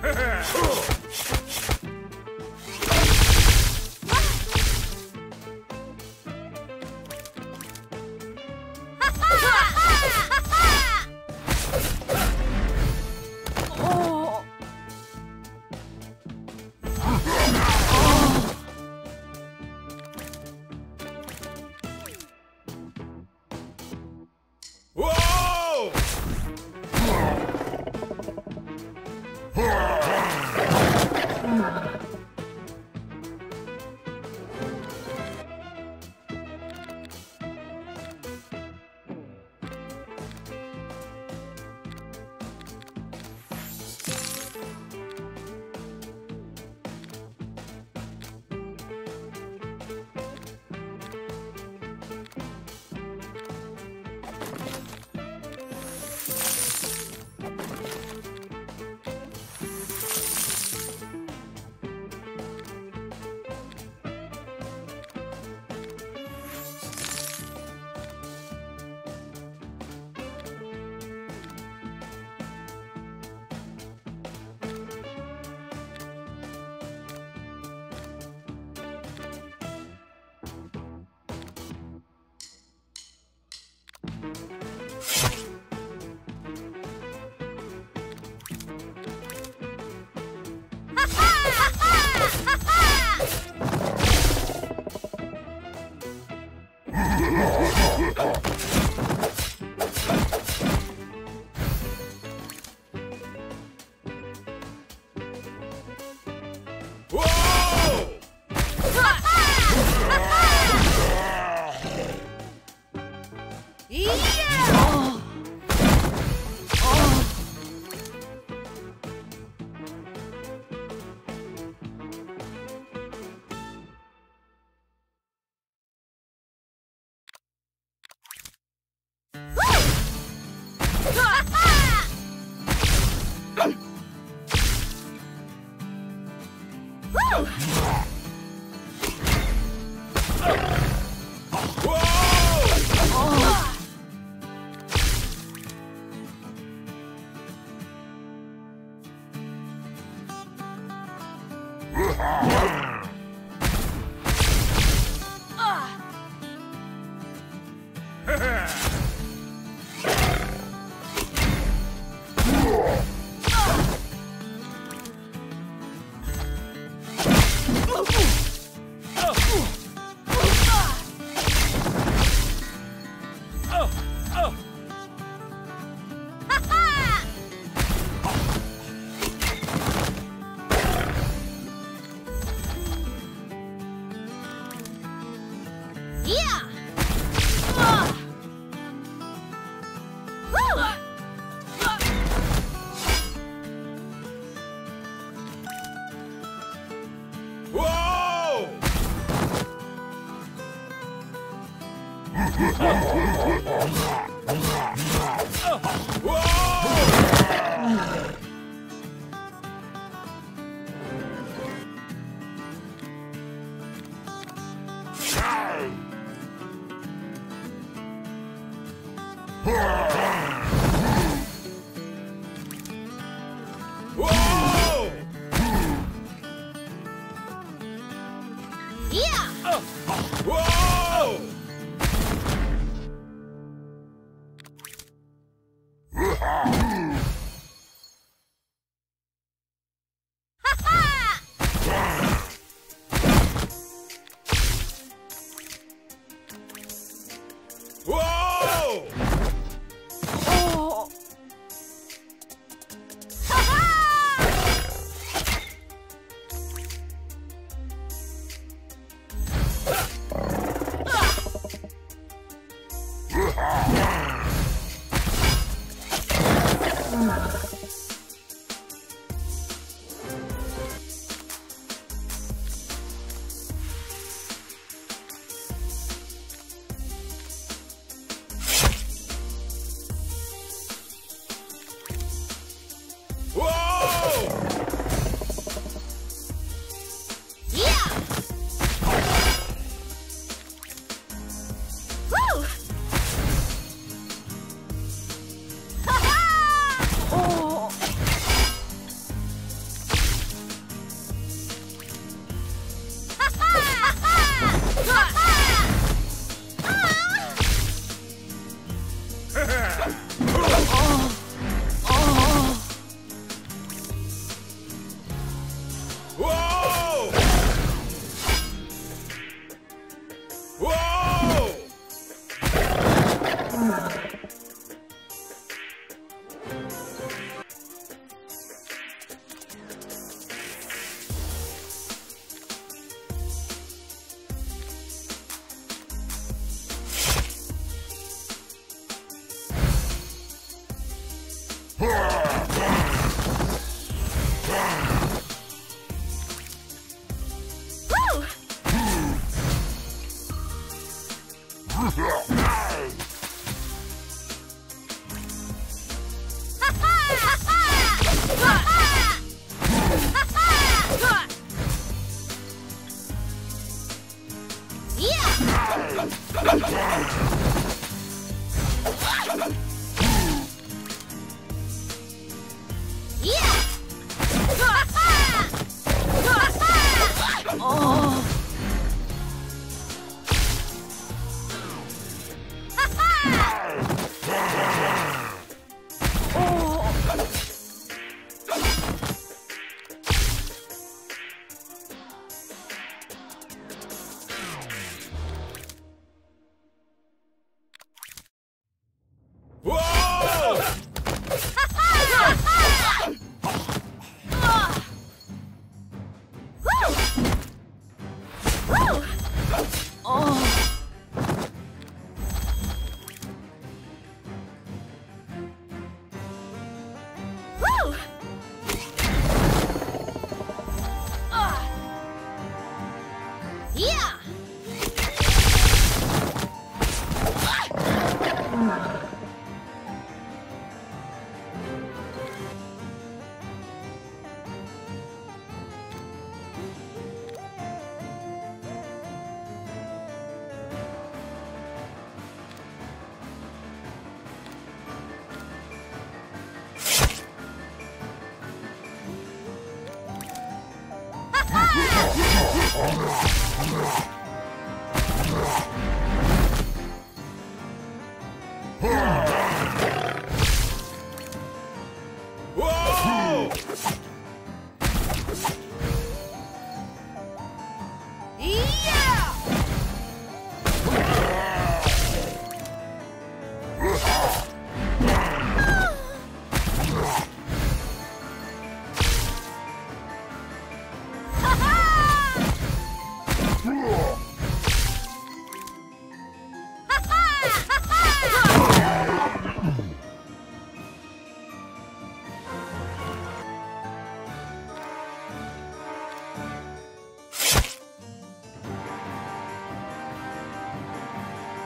Ha ha! 哇！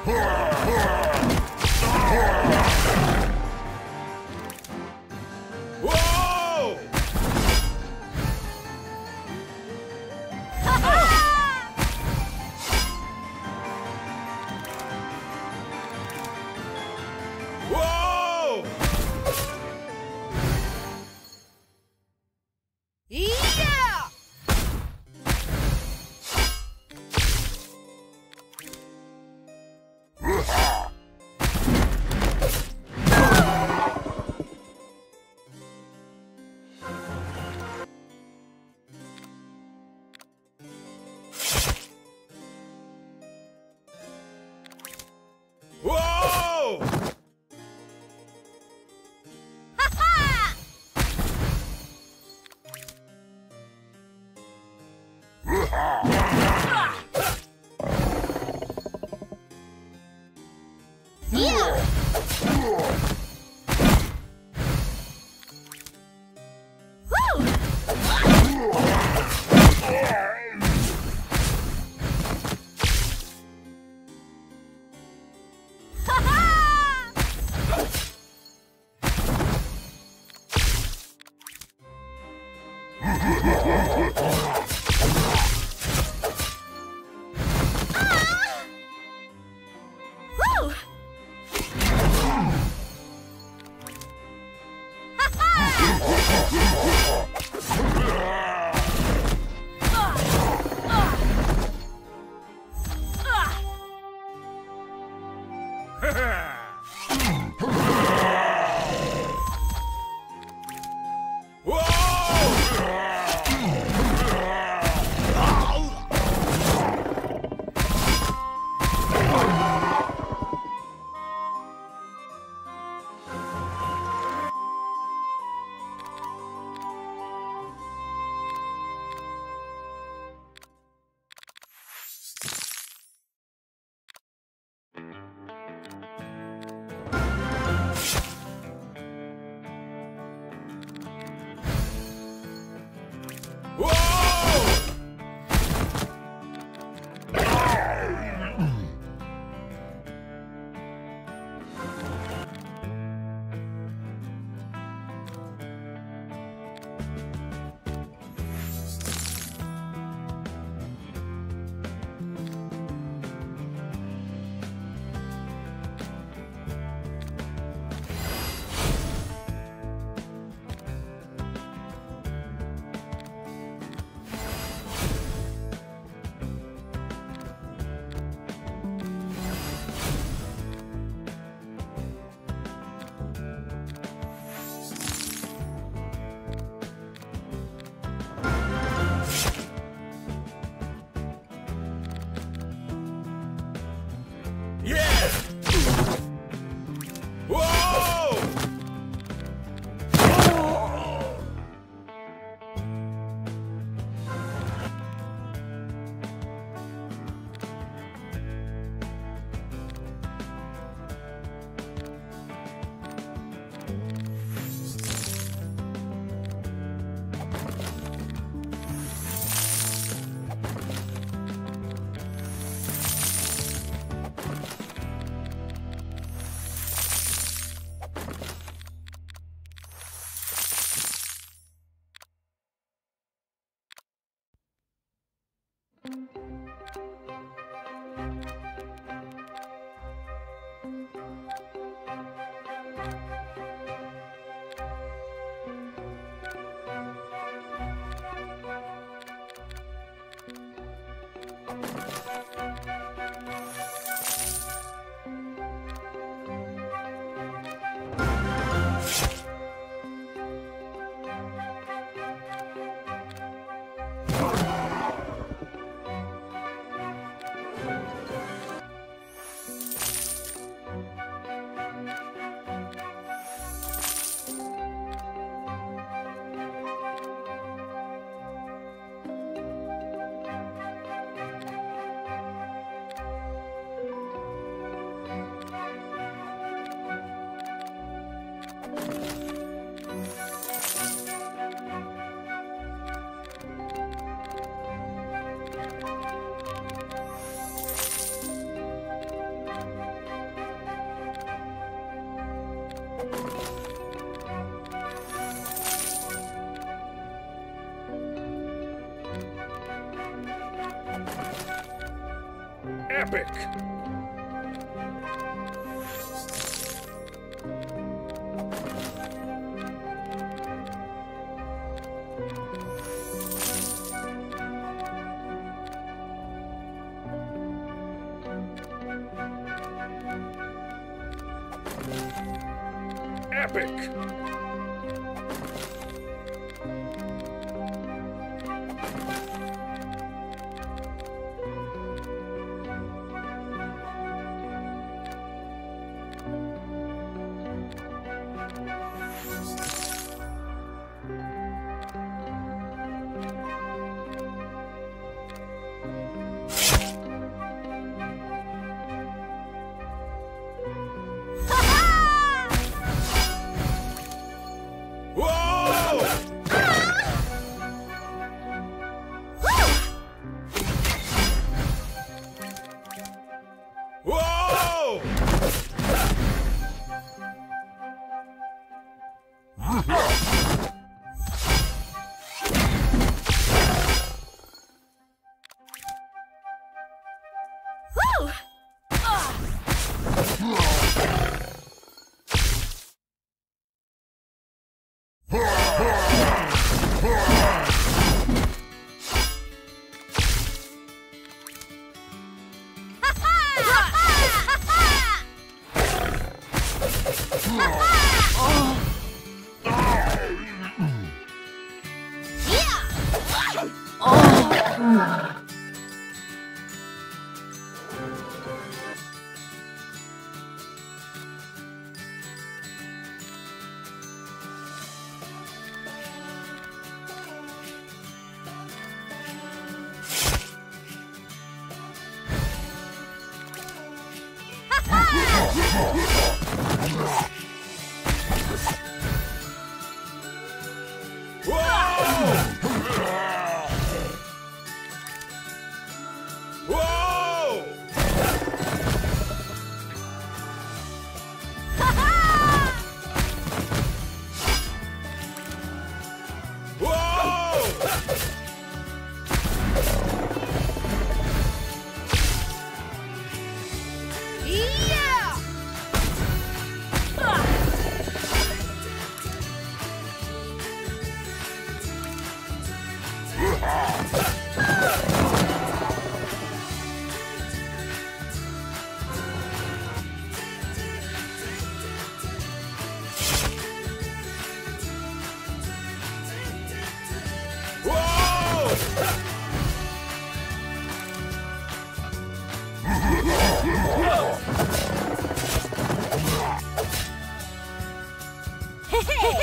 Yeah! Música 何ですか? Hey!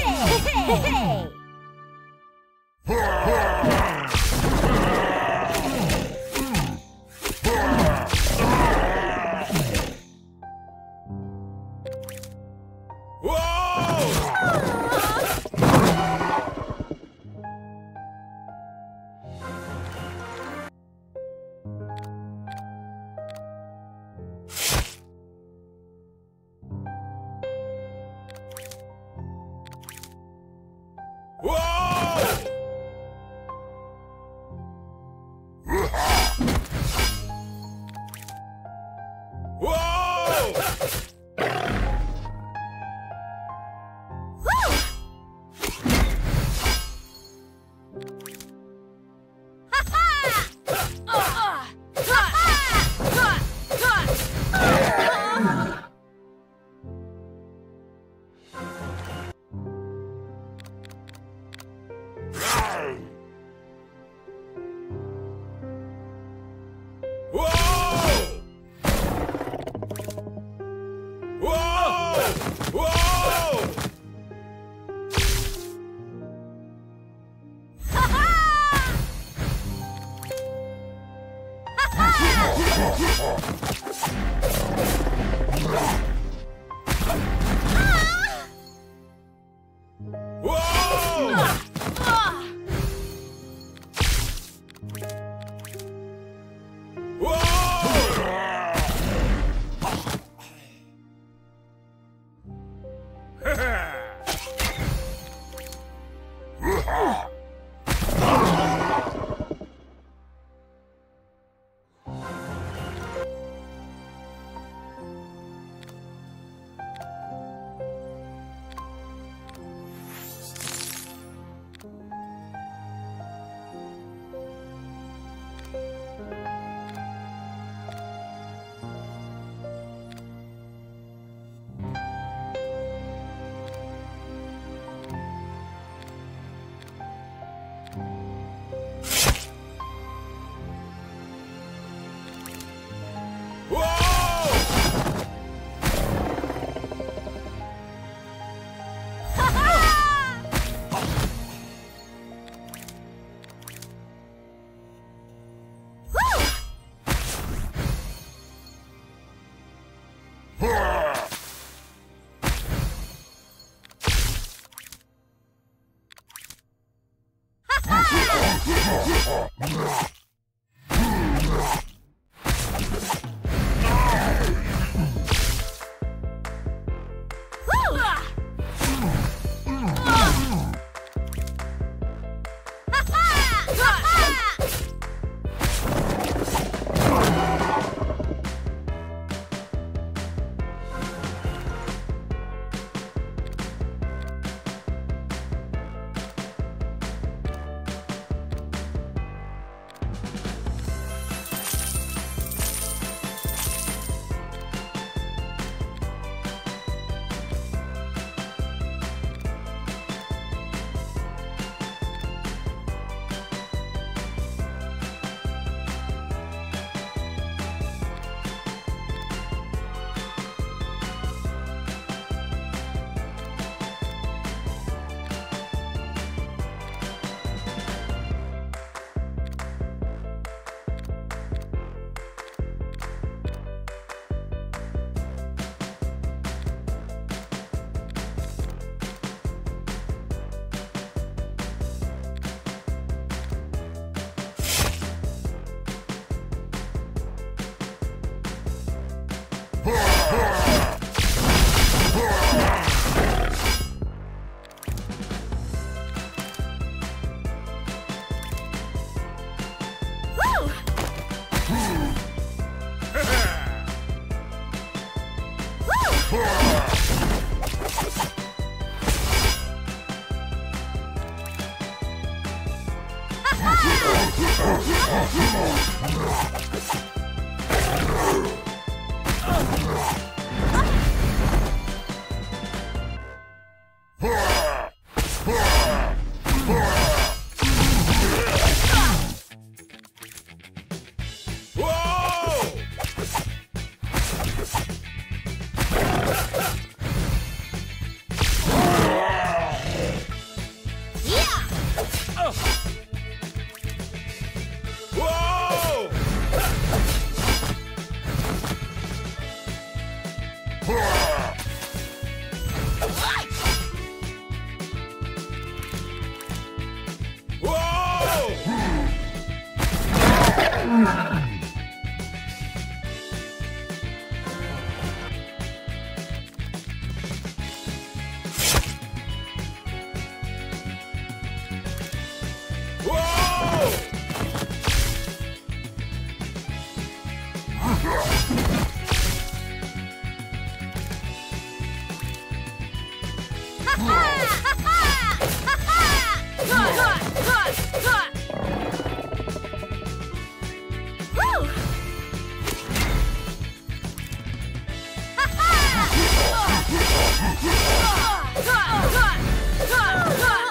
Cut! Cut! Cut! Cut!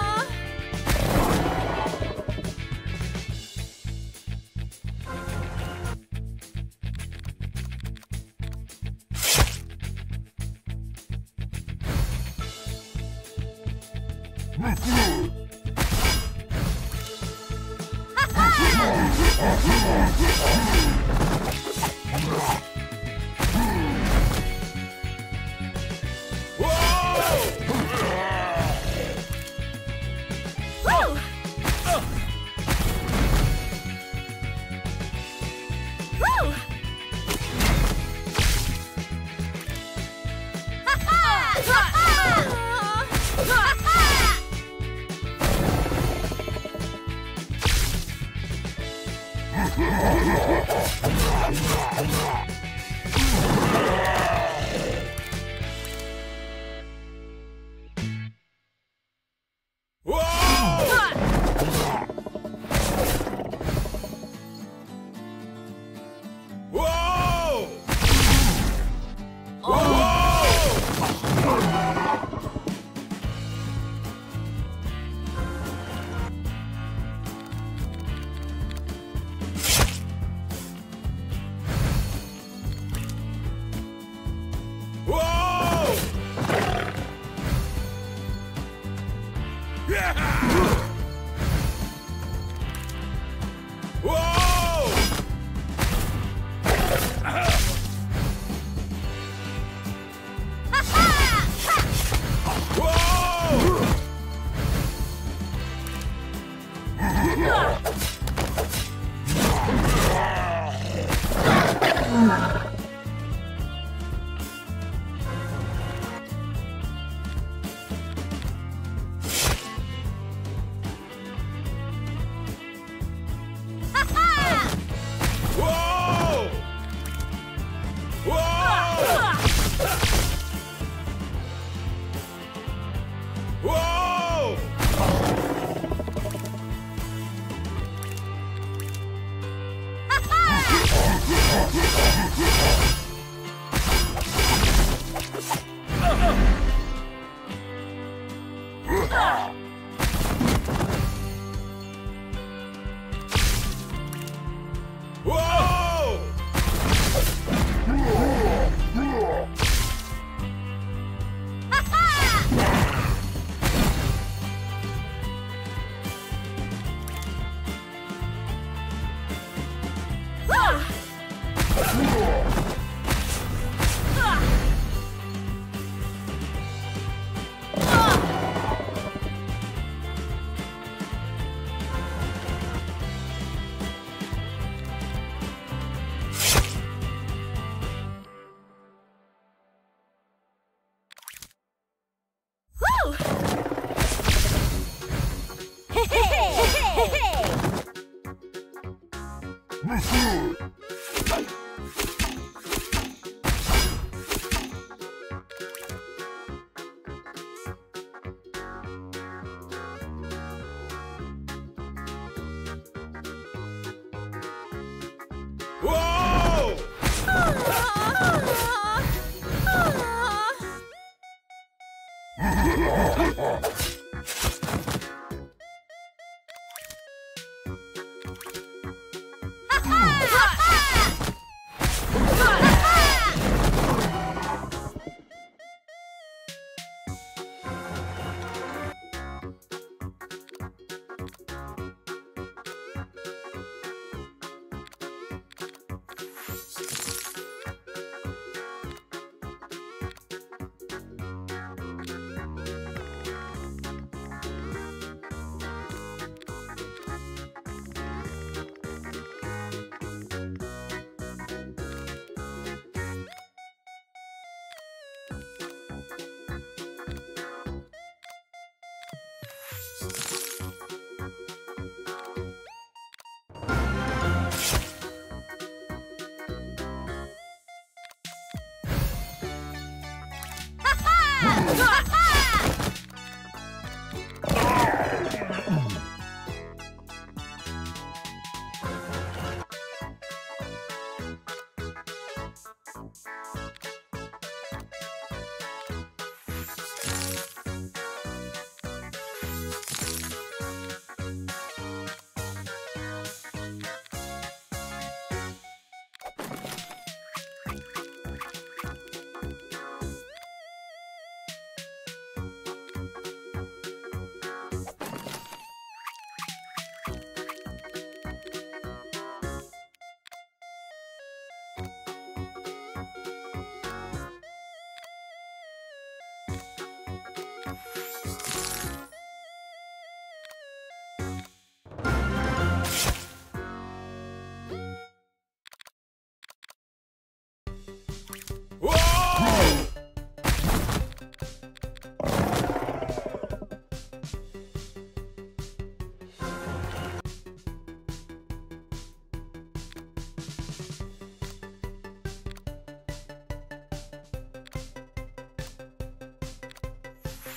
Ha ha!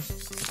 Epic!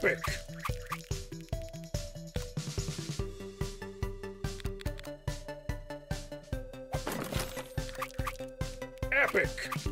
Epic! Epic!